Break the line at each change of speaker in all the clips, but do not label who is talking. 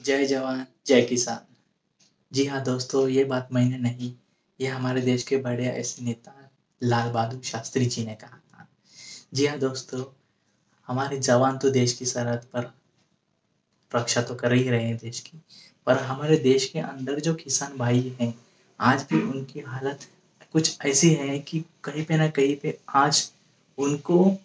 जय जवान, जय किसान। जी हाँ दोस्तों, ये बात मैंने नहीं, ये हमारे देश के बड़े ऐसे नेता लाल बहादुर शास्त्री जी ने कहा था। जी हाँ दोस्तों, हमारे जवान तो देश की सरहद पर रक्षा तो कर ही रहे हैं देश की, पर हमारे देश के अंदर जो किसान भाई हैं, आज भी उनकी हालत कुछ ऐसी है कि कहीं पे ना कहीं पे आज उनको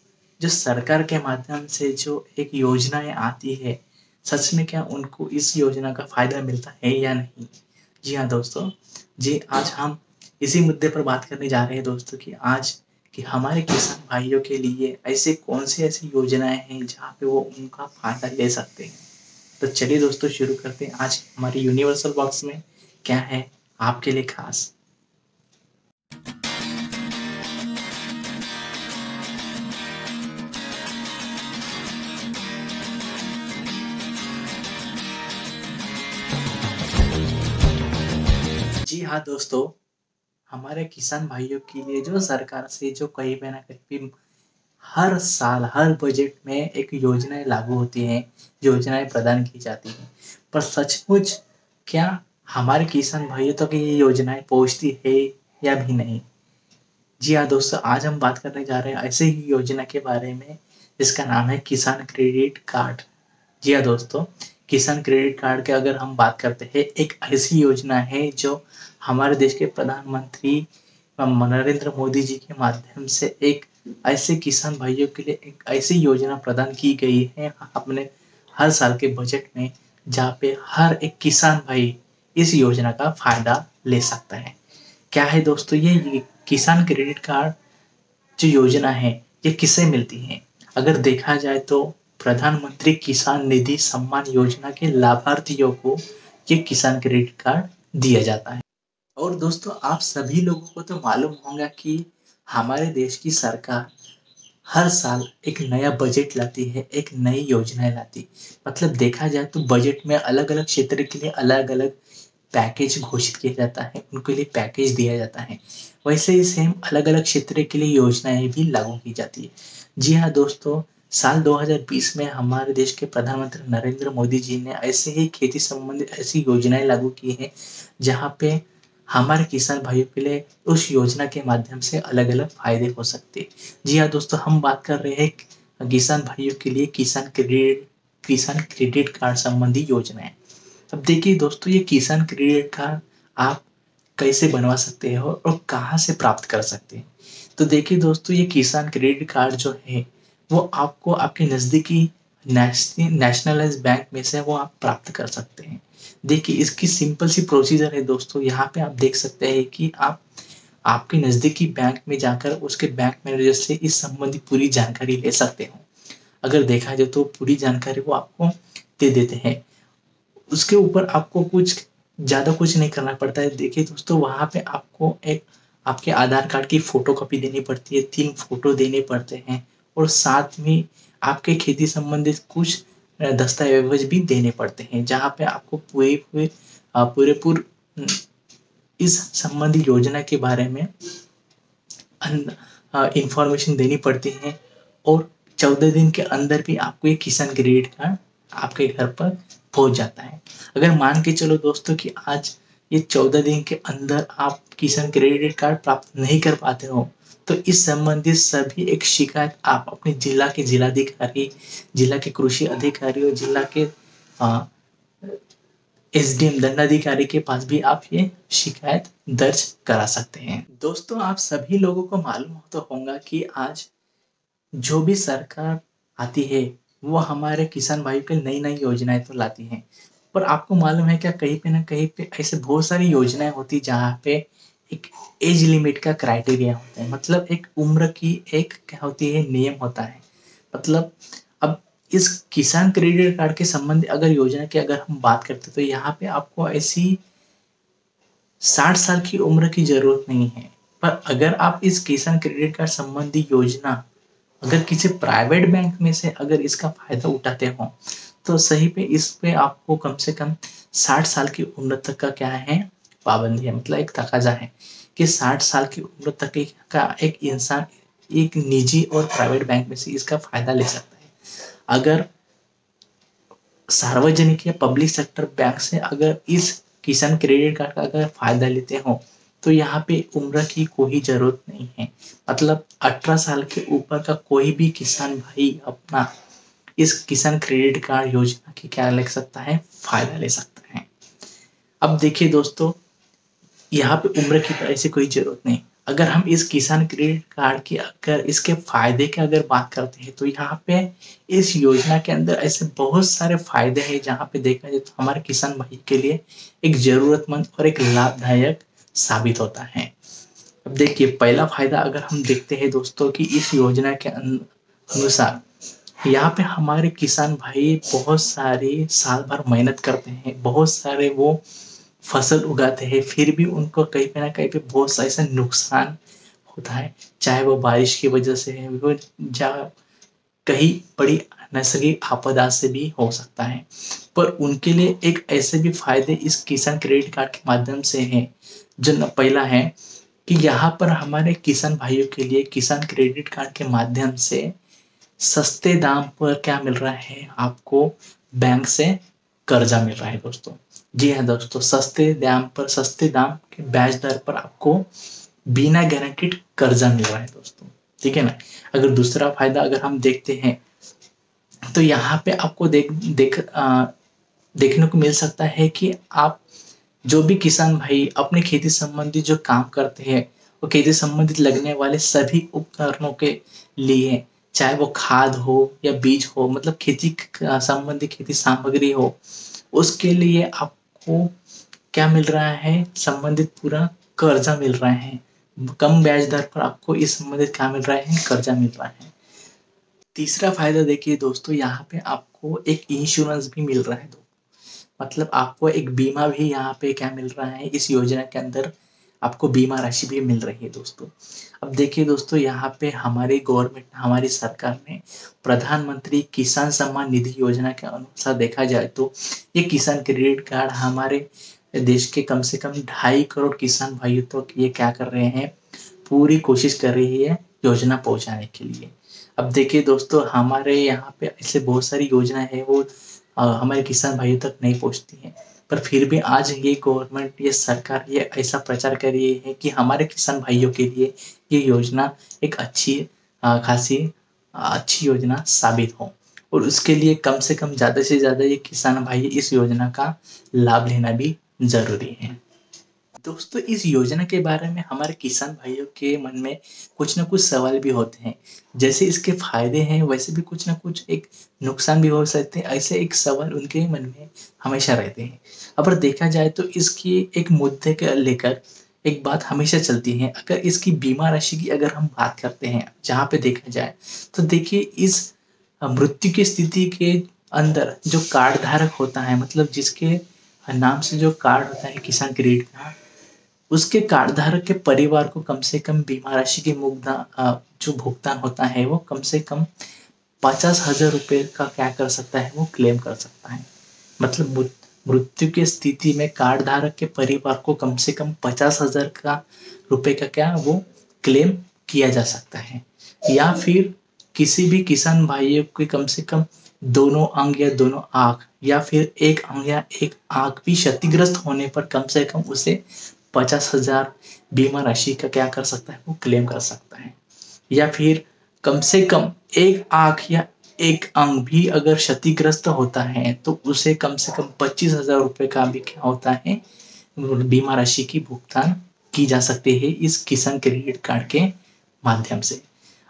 जो सरकार के माध्यम से जो एक योजनाएँ आती है सच में क्या उनको इस योजना का फ़ायदा मिलता है या नहीं? जी हाँ दोस्तों, जी, आज हम इसी मुद्दे पर बात करने जा रहे हैं दोस्तों कि आज कि हमारे किसान भाइयों के लिए ऐसे कौन सी ऐसी योजनाएँ हैं जहाँ पे वो उनका फ़ायदा ले सकते हैं? तो चलिए दोस्तों शुरू करते हैं। आज हमारी यूनिवर्सल बॉक्स में क्या है आपके लिए खास? हाँ दोस्तों, हमारे किसान भाइयों के लिए जो सरकार से जो कहीं पे ना कहीं हर साल, हर बजट में एक योजनाएँ लागू होती हैं, योजनाएँ प्रदान की जाती हैं। पर सचमुच क्या हमारे किसान भाइयों तक तो ये योजनाएँ पहुँचती है या भी नहीं? जी हाँ दोस्तों, आज हम बात करने जा रहे हैं ऐसे ही योजना के बारे में, जिसका नाम है किसान क्रेडिट कार्ड। जी हाँ दोस्तों, किसान क्रेडिट कार्ड के अगर हम बात करते हैं, एक ऐसी योजना है जो हमारे देश के प्रधानमंत्री नरेंद्र मोदी जी के माध्यम से एक ऐसे किसान भाइयों के लिए एक ऐसी योजना प्रदान की गई है। अपने हर साल के बजट में जहाँ पे हर एक किसान भाई इस योजना का फ़ायदा ले सकता है। क्या है दोस्तों, ये किसान क्रेडिट कार्ड जो योजना है, ये किसे मिलती है? अगर देखा जाए तो प्रधानमंत्री किसान निधि सम्मान योजना के लाभार्थियों को ये किसान क्रेडिट कार्ड दिया जाता है। और दोस्तों, आप सभी लोगों को तो मालूम होगा कि हमारे देश की सरकार हर साल एक नया बजट लाती है, एक नई योजनाएँ लाती मतलब देखा जाए तो बजट में अलग अलग क्षेत्र के लिए अलग अलग पैकेज घोषित किया जाता है, उनके लिए पैकेज दिया जाता है। वैसे ही सेम अलग अलग क्षेत्र के लिए योजनाएँ भी लागू की जाती है। जी हाँ दोस्तों, साल 2020 में हमारे देश के प्रधानमंत्री नरेंद्र मोदी जी ने ऐसे ही खेती संबंधित ऐसी योजनाएँ लागू की हैं, जहाँ पे हमारे किसान भाइयों के लिए उस योजना के माध्यम से अलग अलग फ़ायदे हो सकते हैं। जी हाँ दोस्तों, हम बात कर रहे हैं किसान भाइयों के लिए किसान क्रेडिट किसान क्रेडिट कार्ड संबंधी योजनाएँ अब देखिए दोस्तों, ये किसान क्रेडिट कार्ड आप कैसे बनवा सकते हो और कहाँ से प्राप्त कर सकते हैं? तो देखिए दोस्तों, ये किसान क्रेडिट कार्ड जो है, वो आपको आपके नज़दीकी नेशनलाइज बैंक में से वो आप प्राप्त कर सकते हैं। देखिए, इसकी सिंपल सी प्रोसीजर है दोस्तों। यहाँ पे आप देख सकते हैं कि आप, आपके नज़दीकी बैंक में जाकर उसके बैंक मैनेजर से इस संबंधी पूरी जानकारी ले सकते हो। अगर देखा जाए तो पूरी जानकारी वो आपको दे देते हैं। उसके ऊपर आपको कुछ, ज़्यादा कुछ नहीं करना पड़ता है। देखिए दोस्तों, वहाँ पे आपको एक, आपके आधार कार्ड की फ़ोटो कॉपी देनी पड़ती है, तीन फ़ोटो देने पड़ते हैं और साथ में आपके खेती संबंधित कुछ दस्तावेज़ भी देने पड़ते हैं, जहाँ पे आपको पूरे पूरे पूरे, पूर इस संबंधी योजना के बारे में इंफॉर्मेशन देनी पड़ती है और चौदह दिन के अंदर भी आपको ये किसान क्रेडिट कार्ड आपके घर पर पहुँच जाता है। अगर मान के चलो दोस्तों कि आज ये चौदह दिन के अंदर आप किसान क्रेडिट कार्ड प्राप्त नहीं कर पाते हो तो इस संबंधित सभी एक शिकायत आप अपने जिला के जिलाधिकारी, जिला के कृषि अधिकारी और जिला के एस डी एम दंडाधिकारी के पास भी आप ये शिकायत दर्ज करा सकते हैं। दोस्तों, आप सभी लोगों को मालूम हो तो होगा कि आज जो भी सरकार आती है, वो हमारे किसान भाई के नई नई योजनाएँ तो लाती हैं। पर आपको मालूम है क्या, कहीं पे ना कहीं पे ऐसे बहुत सारी योजनाएँ होती जहाँ पे एक एज लिमिट का क्राइटेरिया होता है। मतलब एक उम्र की एक क्या होती है, नियम होता है। मतलब अब इस किसान क्रेडिट कार्ड के संबंध अगर योजना की अगर हम बात करते तो यहाँ पे आपको ऐसी साठ साल की उम्र की ज़रूरत नहीं है। पर अगर आप इस किसान क्रेडिट कार्ड संबंधी योजना अगर किसी प्राइवेट बैंक में से अगर इसका फ़ायदा उठाते हो तो सही पे इस पे आपको कम से कम साठ साल की उम्र तक का क्या है? पाबंदी है। मतलब एक तकाजा है कि साठ साल की उम्र तक का एक इंसान एक निजी और प्राइवेट बैंक में से इसका फ़ायदा ले सकता है। अगर सार्वजनिक या पब्लिक सेक्टर बैंक से अगर इस किसान क्रेडिट कार्ड का अगर फ़ायदा लेते हो तो यहाँ पे उम्र की कोई ज़रूरत नहीं है। मतलब अठारह साल के ऊपर का कोई भी किसान भाई अपना इस किसान क्रेडिट कार्ड योजना की क्या ले सकता है? फ़ायदा ले सकता है। अब देखिए दोस्तों, यहाँ पे उम्र की ऐसी कोई ज़रूरत नहीं। अगर हम इस किसान क्रेडिट कार्ड की अगर इसके फ़ायदे की अगर बात करते हैं तो यहाँ पे इस योजना के अंदर ऐसे बहुत सारे फ़ायदे हैं जहाँ पे देखा जाए तो हमारे किसान भाई के लिए एक जरूरतमंद और एक लाभदायक साबित होता है। अब देखिए, पहला फ़ायदा अगर हम देखते हैं दोस्तों कि इस योजना के अनुसार यहाँ पे हमारे किसान भाई बहुत सारे साल भर मेहनत करते हैं, बहुत सारे वो फ़सल उगाते हैं, फिर भी उनको कहीं पे ना कहीं पे बहुत सा ऐसा नुकसान होता है। चाहे वो बारिश की वजह से है, वो जा कहीं बड़ी नैसर्गिक आपदा से भी हो सकता है। पर उनके लिए एक ऐसे भी फ़ायदे इस किसान क्रेडिट कार्ड के माध्यम से हैं, जो पहला है कि यहाँ पर हमारे किसान भाइयों के लिए किसान क्रेडिट कार्ड के माध्यम से सस्ते दाम पर क्या मिल रहा है? आपको बैंक से कर्जा मिल रहा है दोस्तों। जी हाँ दोस्तों सस्ते दाम पर सस्ते दाम के ब्याज दर पर आपको बिना गारंटीड कर्जा मिल रहा है दोस्तों। ठीक है ना? अगर दूसरा फ़ायदा अगर हम देखते हैं तो यहाँ पे आपको देख देख आ, देखने को मिल सकता है कि आप जो भी किसान भाई अपने खेती संबंधी जो काम करते हैं वो खेती संबंधित लगने वाले सभी उपकरणों के लिए चाहे वो खाद हो या बीज हो मतलब खेती संबंधी खेती सामग्री हो, उसके लिए आपको क्या मिल रहा है? संबंधित पूरा कर्जा मिल रहा है। कम ब्याज दर पर आपको इस संबंधित क्या मिल रहा है? कर्जा मिल रहा है। तीसरा फ़ायदा देखिए दोस्तों, यहाँ पे आपको एक इंश्योरेंस भी मिल रहा है। मतलब आपको एक बीमा भी यहाँ पे क्या मिल रहा है? इस योजना के अंदर आपको बीमा राशि भी मिल रही है दोस्तों। अब देखिए दोस्तों, यहाँ पे हमारी गवर्नमेंट हमारी सरकार ने प्रधानमंत्री किसान सम्मान निधि योजना के अनुसार देखा जाए तो ये किसान क्रेडिट कार्ड हमारे देश के कम से कम ढाई करोड़ किसान भाइयों तक तो ये क्या कर रहे हैं, पूरी कोशिश कर रही है योजना पहुँचाने के लिए। अब देखिए दोस्तों, हमारे यहाँ पे ऐसे बहुत सारी योजना है, वो हमारे किसान भाइयों तक नहीं पहुँचती हैं। पर फिर भी आज ये गवर्नमेंट ये सरकार ये ऐसा प्रचार कर रही है कि हमारे किसान भाइयों के लिए ये योजना एक अच्छी खासी अच्छी योजना साबित हो। और उसके लिए कम से कम ज़्यादा से ज़्यादा ये किसान भाई इस योजना का लाभ लेना भी ज़रूरी है। दोस्तों, इस योजना के बारे में हमारे किसान भाइयों के मन में कुछ ना कुछ सवाल भी होते हैं। जैसे इसके फ़ायदे हैं, वैसे भी कुछ ना कुछ एक नुकसान भी हो सकते हैं, ऐसे एक सवाल उनके मन में हमेशा रहते हैं। अगर देखा जाए तो इसकी एक मुद्दे के लेकर एक बात हमेशा चलती है। अगर इसकी बीमा राशि की अगर हम बात करते हैं, जहाँ पे देखा जाए तो देखिए इस मृत्यु की स्थिति के अंदर जो कार्ड धारक होता है मतलब जिसके नाम से जो कार्ड होता है किसान क्रेडिट का उसके कार्डधारक के परिवार को कम से कम बीमा राशि के मुगदान जो भुगतान होता है, वो कम से कम पचास हज़ार रुपये का क्या कर सकता है, वो क्लेम कर सकता है। मतलब मृत्यु की स्थिति में कार्ड धारक के परिवार को कम से कम पचास हज़ार का रुपए का क्या, वो क्लेम किया जा सकता है। या फिर किसी भी किसान भाइयों के कम से कम दोनों अंग या दोनों आँख, या फिर एक अंग या एक आँख भी क्षतिग्रस्त होने पर कम से कम उसे पचास हज़ार बीमा राशि का क्या कर सकता है? वो क्लेम कर सकता है। या फिर कम से कम एक आँख या एक अंग भी अगर क्षतिग्रस्त होता है तो उसे कम से कम पच्चीस हज़ार रुपए का भी क्या होता है? बीमा राशि की भुगतान की जा सकती है इस किसान क्रेडिट कार्ड के माध्यम से।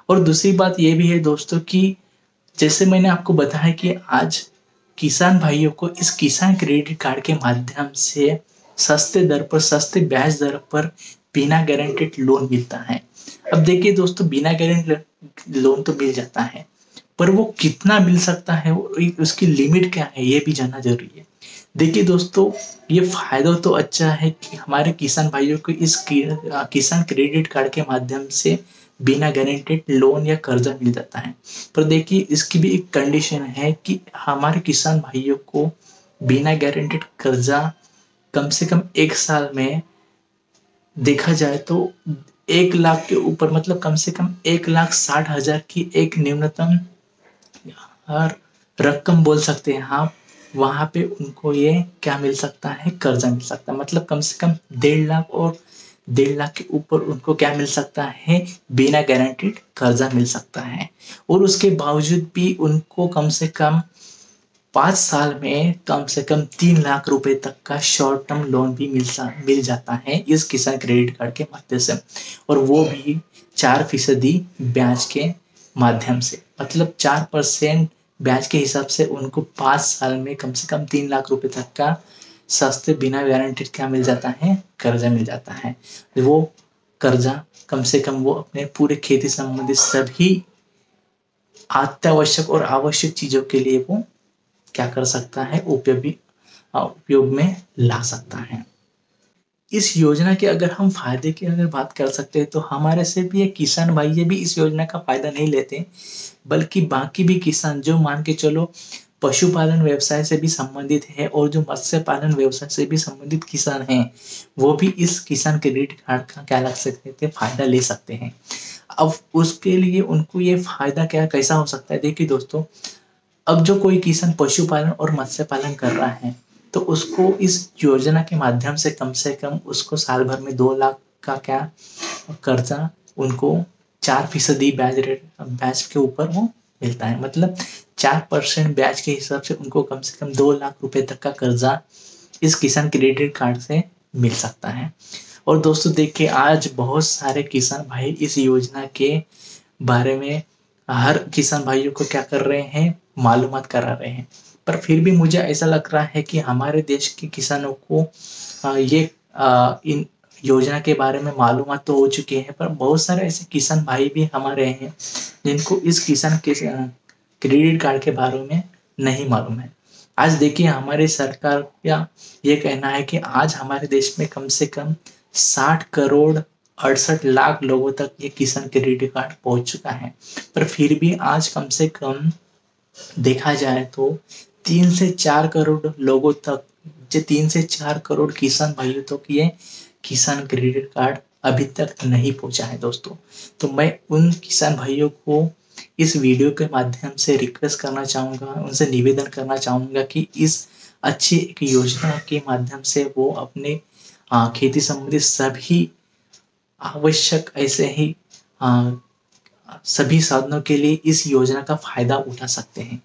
और दूसरी बात यह भी है दोस्तों कि जैसे मैंने आपको बताया कि आज किसान भाइयों को इस किसान क्रेडिट कार्ड के माध्यम से सस्ते दर पर, सस्ते ब्याज दर पर बिना गारंटेड लोन मिलता है। अब देखिए दोस्तों, बिना गारंटेड लोन तो मिल जाता है, पर वो कितना मिल सकता है उसकी लिमिट क्या है, ये भी जानना ज़रूरी है। देखिए दोस्तों, ये फ़ायदा तो अच्छा है कि हमारे किसान भाइयों को इस किसान क्रेडिट कार्ड के माध्यम से बिना गारंटेड लोन या कर्जा मिल जाता है। पर देखिए, इसकी भी एक कंडीशन है कि हमारे किसान भाइयों को बिना गारंटेड कर्जा कम से कम एक साल में देखा जाए तो एक लाख के ऊपर मतलब कम से कम एक लाख साठ हज़ार की एक न्यूनतम रकम बोल सकते हैं आप, वहाँ पे उनको ये क्या मिल सकता है? कर्जा मिल सकता है। मतलब कम से कम डेढ़ लाख और डेढ़ लाख के ऊपर उनको क्या मिल सकता है? बिना गारंटीड कर्जा मिल सकता है। और उसके बावजूद भी उनको कम से कम पाँच साल में कम से कम तीन लाख रुपए तक का शॉर्ट टर्म लोन भी मिल मिल जाता है इस किसान क्रेडिट कार्ड के माध्यम से। और वो भी चार फ़ीसदी ब्याज के माध्यम से। मतलब चार परसेंट ब्याज के हिसाब से उनको पाँच साल में कम से कम तीन लाख रुपए तक का सस्ते बिना गारंटीड क्या मिल जाता है? कर्जा मिल जाता है। वो कर्जा कम से कम वो अपने पूरे खेती संबंधित सभी अत्यावश्यक और आवश्यक चीज़ों के लिए वो क्या कर सकता है? उपयोगी उपयोग में ला सकता है। इस योजना के अगर हम फ़ायदे की अगर बात कर सकते हैं तो हमारे से भी एक किसान भाई ये भी इस योजना का फ़ायदा नहीं लेते, बल्कि बाकी भी किसान जो मान के चलो पशुपालन व्यवसाय से भी संबंधित है और जो मत्स्य पालन व्यवसाय से भी संबंधित किसान हैं, वो भी इस किसान क्रेडिट कार्ड का क्या लग सकते थे? फ़ायदा ले सकते हैं। अब उसके लिए उनको ये फ़ायदा क्या, कैसा हो सकता है? देखिए दोस्तों अब जो कोई किसान पशुपालन और मत्स्य पालन कर रहा है तो उसको इस योजना के माध्यम से कम से कम उसको साल भर में दो लाख का क्या कर्जा उनको चार फ़ीसदी ब्याज रेट, ब्याज के ऊपर वो मिलता है। मतलब चार परसेंट ब्याज के हिसाब से उनको कम से कम दो लाख रुपए तक का कर्जा इस किसान क्रेडिट कार्ड से मिल सकता है। और दोस्तों, देखिए, आज बहुत सारे किसान भाई इस योजना के बारे में हर किसान भाइयों को क्या कर रहे हैं? मालूम करा रहे हैं। पर फिर भी मुझे ऐसा लग रहा है कि हमारे देश के किसानों को ये इन योजना के बारे में मालूम तो हो चुकी है, पर बहुत सारे ऐसे किसान भाई भी हमारे हैं, जिनको इस किसान के क्रेडिट कार्ड के बारे में नहीं मालूम है। आज देखिए हमारी सरकार का ये कहना है कि आज हमारे देश में कम से कम साठ करोड़ अड़सठ लाख लोगों तक ये किसान क्रेडिट कार्ड पहुँच चुका है। पर फिर भी आज कम से कम देखा जाए तो तीन से चार करोड़ लोगों तक, जो तीन से चार करोड़ किसान भाइयों तक ये किसान क्रेडिट कार्ड अभी तक नहीं पहुँचा है दोस्तों। तो मैं उन किसान भाइयों को इस वीडियो के माध्यम से रिक्वेस्ट करना चाहूँगा, उनसे निवेदन करना चाहूँगा कि इस अच्छी एक योजना के माध्यम से वो अपने खेती संबंधित सभी आवश्यक ऐसे ही आ, सभी साधनों के लिए इस योजना का फ़ायदा उठा सकते हैं।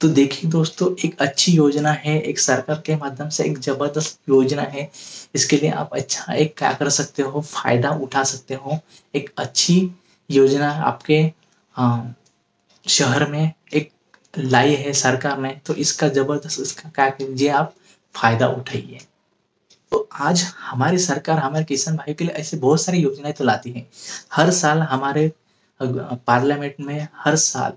तो देखिए दोस्तों एक अच्छी योजना है एक सरकार के माध्यम से एक ज़बरदस्त योजना है। इसके लिए आप अच्छा एक क्या कर सकते हो फ़ायदा उठा सकते हो। एक अच्छी योजना आपके शहर में एक लाई है सरकार ने तो इसका ज़बरदस्त इसका क्या कीजिए आप फ़ायदा उठाइए। आज हमारी सरकार हमारे किसान भाई के लिए ऐसे बहुत सारी योजनाएँ तो लाती है। हर साल हमारे पार्लियामेंट में हर साल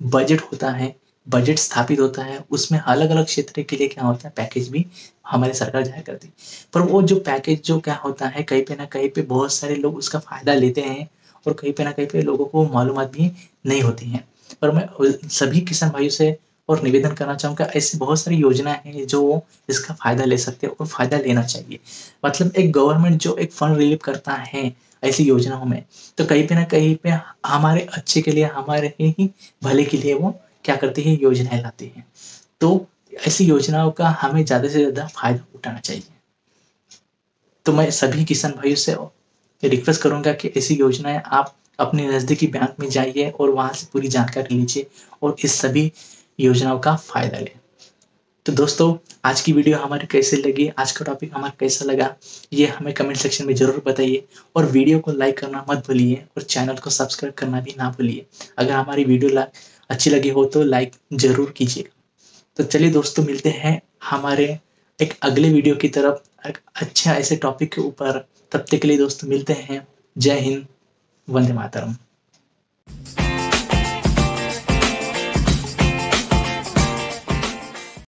बजट होता है, बजट स्थापित होता है, उसमें अलग अलग क्षेत्र के लिए क्या होता है, पैकेज भी हमारी सरकार ज़ाहिर करती है। पर वो जो पैकेज जो क्या होता है, कहीं पे ना कहीं पे बहुत सारे लोग उसका फ़ायदा लेते हैं और कहीं पे ना कहीं पे लोगों को मालूम भी नहीं होती है। पर मैं सभी किसान भाइयों से और निवेदन करना चाहूँगा, ऐसी बहुत सारी योजनाएँ हैं जो इसका फ़ायदा ले सकते हैं और फ़ायदा लेना चाहिए। मतलब एक गवर्नमेंट जो एक फंड रिलीव करता है ऐसी योजनाओं में तो कहीं पे ना कहीं पे हमारे अच्छे के लिए, हमारे ही भले के लिए वो क्या करती है, योजनाएँ लाती है। तो ऐसी योजनाओं का हमें ज़्यादा से ज़्यादा फ़ायदा उठाना चाहिए। तो मैं सभी किसान भाइयों से रिक्वेस्ट करूँगा कि ऐसी योजनाएँ आप अपने नज़दीकी बैंक में जाइए और वहाँ से पूरी जानकारी लीजिए और इस सभी योजनाओं का फ़ायदा लें। तो दोस्तों, आज की वीडियो हमारी कैसे लगी? आज का टॉपिक हमारा कैसा लगा? ये हमें कमेंट सेक्शन में ज़रूर बताइए। और वीडियो को लाइक करना मत भूलिए और चैनल को सब्सक्राइब करना भी ना भूलिए। अगर हमारी वीडियो अच्छी लगी हो तो लाइक ज़रूर कीजिएगा। तो चलिए दोस्तों, मिलते हैं हमारे एक अगले वीडियो की तरफ़। एक अच्छा ऐसे टॉपिक के ऊपर। तब तक के लिए दोस्तों, मिलते हैं। जय हिंद। वंदे मातरम।